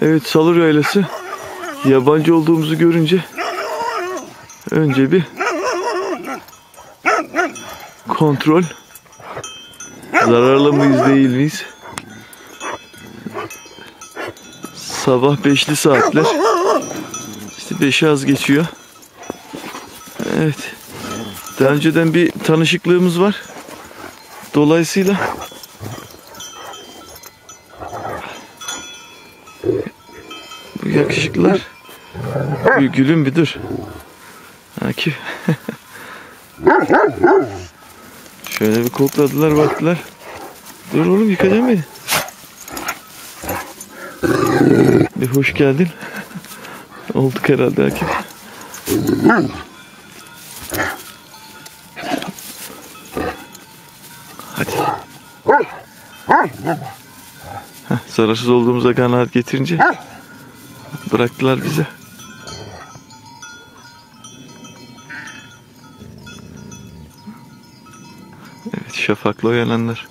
Evet Salur Yaylası. Yabancı olduğumuzu görünce önce bir kontrol. Zararlı mıyız değil miyiz? Sabah beşli saatler. İşte beşi az geçiyor. Evet. Daha önceden bir tanışıklığımız var. Dolayısıyla bu yakışıklılar bir gülüm bir dur. Akif. Şöyle bir kokladılar baktılar. Dur oğlum yıkacağım beni. Bir hoş geldin. Olduk herhalde Akif. Hadi. Heh, zararsız olduğumuza kanaat getirince bıraktılar bize. Evet şafakla uyananlar.